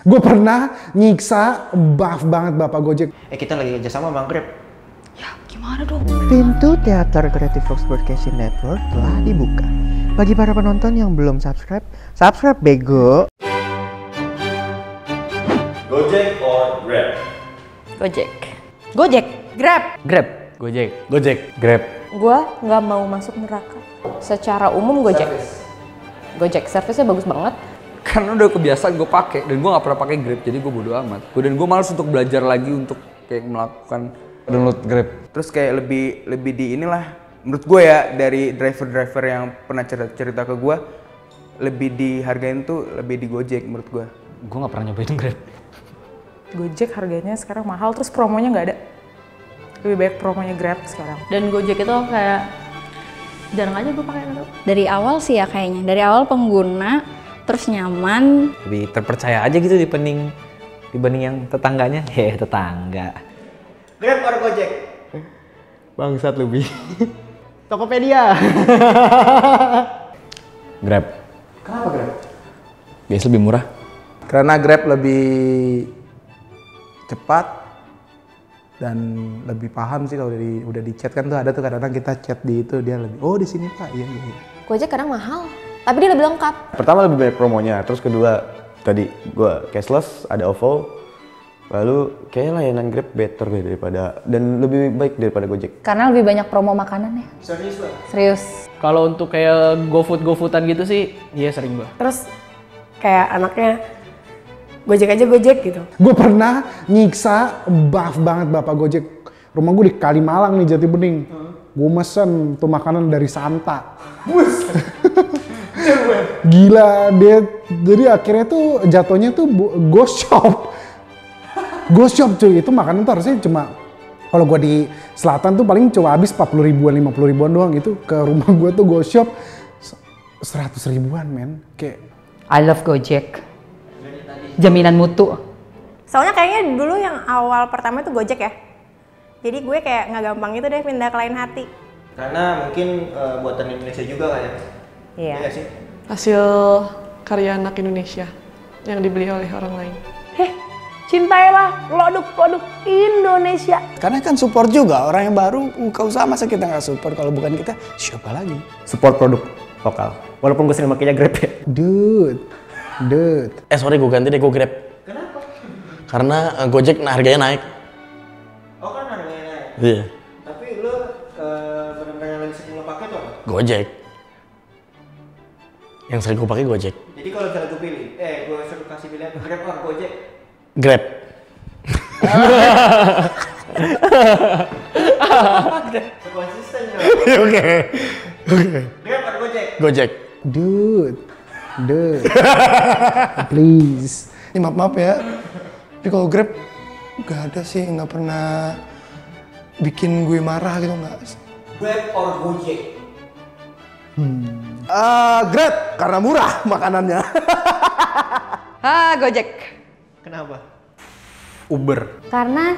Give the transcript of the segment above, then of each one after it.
Gue pernah nyiksa buff banget bapak Gojek. Eh kita lagi kerjasama Bang Grab. Ya, gimana dong? Pintu teater Creative Fox Broadcasting Network telah dibuka. Bagi para penonton yang belum subscribe, subscribe bego. Gojek or Grab? Gojek. Gojek. Grab. Grab. Gojek. Gojek. Grab. Gua nggak mau masuk neraka. Secara umum Gojek. Gojek. Servisnya bagus banget. Karena udah kebiasaan gue pakai dan gue nggak pernah pakai Grab jadi gue bodo amat. Gue dan gue malas untuk belajar lagi untuk kayak melakukan download Grab. Terus kayak lebih lebih di inilah menurut gue ya dari driver-driver yang pernah cerita, cerita ke gue lebih dihargain tuh lebih di Gojek menurut gue. Gue nggak pernah nyobain Grab. Gojek harganya sekarang mahal terus promonya nggak ada. Lebih baik promonya Grab sekarang. dan Gojek itu kayak jarang aja gue pakai itu. Dari awal sih ya kayaknya, dari awal pengguna, terus nyaman, lebih terpercaya aja gitu dibanding dibanding yang tetangganya heh tetangga Grab or Gojek? bangsat lebih Tokopedia. grab Kenapa Grab? biasa lebih murah Karena Grab lebih cepat dan lebih paham sih kalau di, udah di chat kan tuh ada tuh kadang-kadang kita chat di itu dia lebih oh di sini pak iya iya. iya." Gojek kadang mahal. Tapi dia lebih lengkap. Pertama lebih banyak promonya, terus kedua tadi gua cashless, ada OVO, lalu kayaknya layanan Grab better deh daripada dan lebih baik daripada Gojek. karena lebih banyak promo makanan ya. Serius lah. Serius. Kalau untuk kayak GoFood GoFoodan gitu sih, iya sering gue. Terus kayak anaknya Gojek aja Gojek gitu. Gue pernah nyiksa buff banget bapak Gojek. Rumah gue di Kalimalang nih Jati Bening. Gue mesen tuh makanan dari Santa. Gila dia jadi akhirnya tuh jatuhnya tuh ghost shop. Ghost shop cuy itu makanan tuh harusnya cuma kalau gue di selatan tuh paling cuma habis 40 ribuan 50 ribuan doang gitu ke rumah gue tuh ghost shop 100 ribuan men kayak I love Gojek. Jaminan mutu. Soalnya kayaknya dulu yang awal pertama itu Gojek ya. Jadi gue kayak nggak gampang gitu deh pindah ke lain hati. Karena mungkin eh, buatan Indonesia juga kan ya. Iya. Iya sih. Hasil karya anak Indonesia yang dibeli oleh orang lain. Heh, cintailah produk-produk Indonesia. Karena kan support juga orang yang baru buka usaha masa kita nggak support kalau bukan kita siapa lagi? support produk lokal walaupun gue sering makainya grab ya dude dude eh sorry gue ganti deh gue grab kenapa karena eh, gojek nah, harganya naik Oh kan harganya naik. iya Tapi lu eh, benar-benar yang lagi sering lo pakai tuh apa? gojek yang sering gue pakai gojek Jadi kalau misalnya gue pilih, eh gue suruh kasih pilihan Grab or Gojek. grab Konsisten ya. oke oke Grab or Gojek? gojek dude dude please Ini maaf maaf ya. Tapi kalau Grab nggak ada sih nggak pernah bikin gue marah gitu nggak. Grab or Gojek? Ah Grab karena murah makanannya. Ah, Gojek. Kenapa? Uber. Karena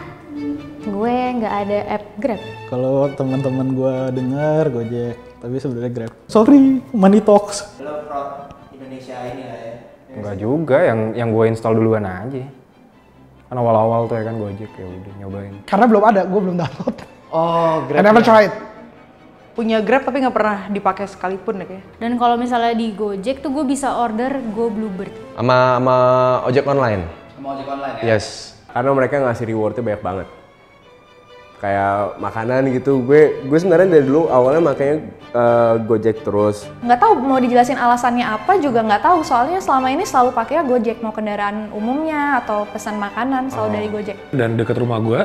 gue nggak ada app Grab. Kalau teman-teman gue dengar Gojek, tapi sebenarnya Grab. Sorry, money talks. Lo pro Indonesia ini lah ya. Enggak juga, yang yang gue install duluan aja. Kan awal-awal tuh ya kan Gojek ya udah nyobain. karena belum ada gue belum download Oh, I never tried Punya Grab tapi nggak pernah dipakai sekalipun deh. Dan kalau misalnya di Gojek tuh gue bisa order Go Bluebird. Sama sama ojek online. Sama ojek online ya? Yes. Karena mereka ngasih rewardnya banyak banget. Kayak makanan gitu. Gue gue sebenarnya dari dulu awalnya makanya eh, Gojek terus. Nggak tahu mau dijelasin alasannya apa juga nggak tahu. Soalnya selama ini selalu pakai Gojek mau kendaraan umumnya atau pesan makanan selalu dari Gojek. dan deket rumah gue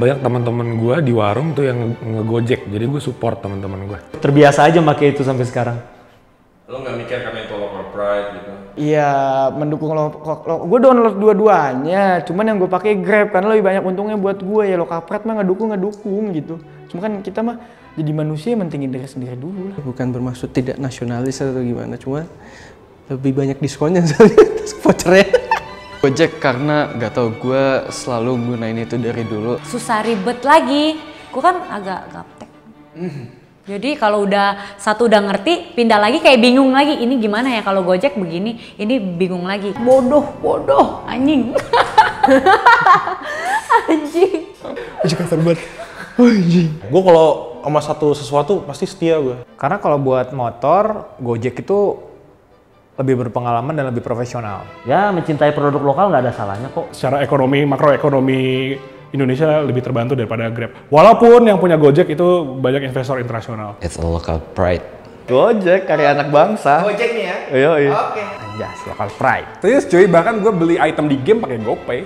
banyak teman-teman gue di warung tuh yang ngegojek jadi gue support teman-teman gue terbiasa aja pakai itu sampai sekarang Lo nggak mikir karena itu local pride gitu. Iya mendukung lo, lo, lo- gue download dua-duanya. Cuman yang gue pakai Grab karena lebih banyak untungnya buat gue ya lo kapret mah ngedukung ngedukung gitu. Cuma kan kita mah jadi manusia mentingin diri sendiri dulu lah. Bukan bermaksud tidak nasionalis atau gimana, cuma lebih banyak diskonnya soalnya vouchernya. Gojek karena gak tau gue selalu gunain itu dari dulu. Susah ribet lagi. Gue kan agak gaptek. Jadi kalau udah satu udah ngerti, pindah lagi kayak bingung lagi. Ini gimana ya kalau Gojek begini, ini bingung lagi. Bodoh, bodoh, anjing. anjing. Anjing kasar banget. Anjing. Gue kalau sama satu sesuatu pasti setia gue. Karena kalau buat motor, Gojek itu lebih berpengalaman dan lebih profesional. Ya mencintai produk lokal nggak ada salahnya kok. Secara ekonomi, makroekonomi Indonesia lebih terbantu daripada Grab. Walaupun yang punya Gojek itu banyak investor internasional. It's a local pride. Gojek karya anak bangsa. Gojek nih ya? Iya, iya. Oke. Anjas, local pride. Terus cuy, bahkan gue beli item di game pakai GoPay.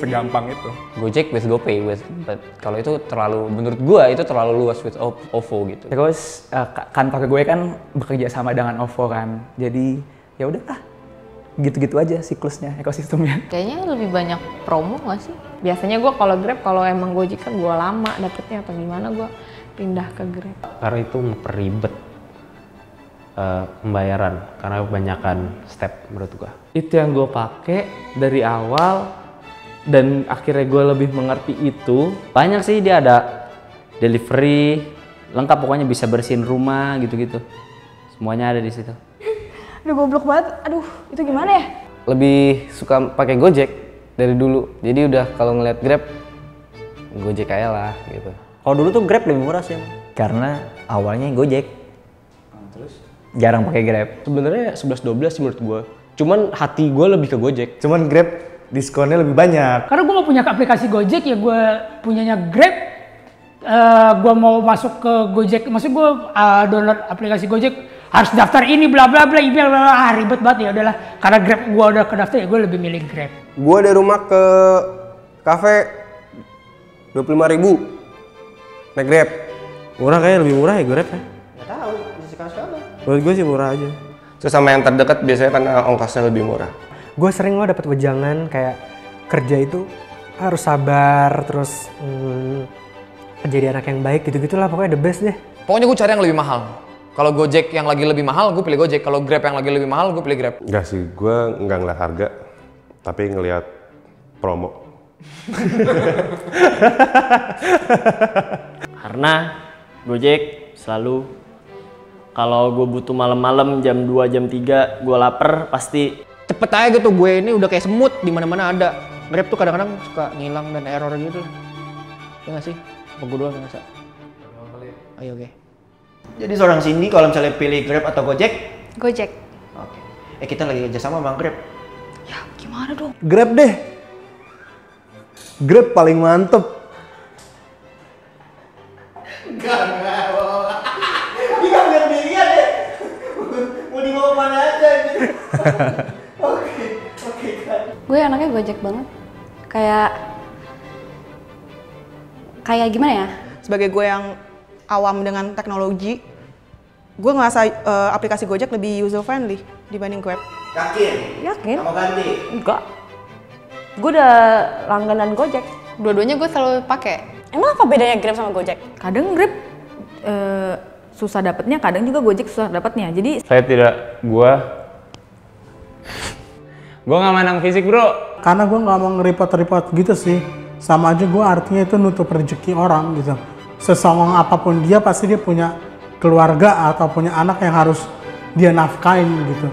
Segampang itu. Gojek with GoPay with but kalau itu terlalu menurut gua itu terlalu luas with O- OVO gitu. Terus eh, ka- kan pakai gue kan bekerja sama dengan OVO kan. Jadi ya udah ah gitu-gitu aja siklusnya ekosistemnya. Kayaknya lebih banyak promo gak sih? Biasanya gue kalau Grab, kalau emang Gojek kan gue lama dapetnya atau gimana gue pindah ke Grab. Karena itu memperibet eh, pembayaran karena kebanyakan step menurut gua. Itu yang gue pakai dari awal dan akhirnya gue lebih mengerti itu. Banyak sih dia ada delivery lengkap pokoknya bisa bersihin rumah gitu-gitu. Semuanya ada di situ. Aduh goblok banget. Aduh, itu gimana ya? Lebih suka pakai Gojek dari dulu. Jadi udah kalau ngeliat Grab Gojek aja lah gitu. Kalau dulu tuh Grab lebih murah sih. Karena awalnya Gojek. Terus? Jarang pakai Grab. Sebenarnya 11-12 sih menurut gue. Cuman hati gue lebih ke Gojek. Cuman Grab diskonnya lebih banyak. Karena gue nggak punya aplikasi Gojek ya gue punyanya Grab. Eh gue mau masuk ke Gojek, maksud gue uh, download aplikasi Gojek harus daftar ini bla bla bla email bla bla ah, ribet banget ya udahlah karena Grab gue udah kedaftar ya gue lebih milih Grab. Gue dari rumah ke kafe 25 ribu naik Grab. Murah kayaknya lebih murah ya Grab ya. Gak tahu, bisa sekali. Menurut gue sih murah aja. Terus sama yang terdekat biasanya karena ongkosnya lebih murah. Gue sering lo dapet wejangan kayak kerja itu harus sabar terus hmm, jadi anak yang baik gitu gitulah pokoknya the best deh Pokoknya gue cari yang lebih mahal. Kalau Gojek yang lagi lebih mahal, gue pilih Gojek. Kalau Grab yang lagi lebih mahal, gue pilih Grab. Enggak sih, gue nggak ngeliat harga, tapi ngeliat promo. Karena Gojek selalu kalau gue butuh malam-malam jam 2 jam 3 gue lapar pasti cepet aja gitu gue ini udah kayak semut di mana mana ada grab tuh kadang-kadang suka ngilang dan error gitu ya nggak sih apa gue doang ngerasa ayo oke Jadi seorang Cindy kalau misalnya pilih Grab atau Gojek, Gojek. eh kita lagi kerjasama sama Grab. Gimana dong? Grab deh. Grab paling mantep. Enggak, enggak. Ini kan biar dia deh. Mau dibawa mana aja gitu. Gue anaknya Gojek banget. Kayak kayak gimana ya? Sebagai gue yang awam dengan teknologi, gue ngerasa eh, aplikasi Gojek lebih user friendly dibanding Grab. Yakin? Yakin? Mau ganti? Enggak. Gue udah langganan Gojek. Dua-duanya gue selalu pakai. Emang apa bedanya Grab sama Gojek? Kadang Grab eh, susah dapetnya, kadang juga Gojek susah dapetnya. Jadi Saya tidak, gua gua nggak menang fisik bro. Karena gue nggak mau ngeripot-repot gitu sih. Sama aja gue artinya itu nutup rezeki orang gitu. Sesongong apa pun dia pasti dia punya keluarga atau punya anak yang harus dia nafkain gitu.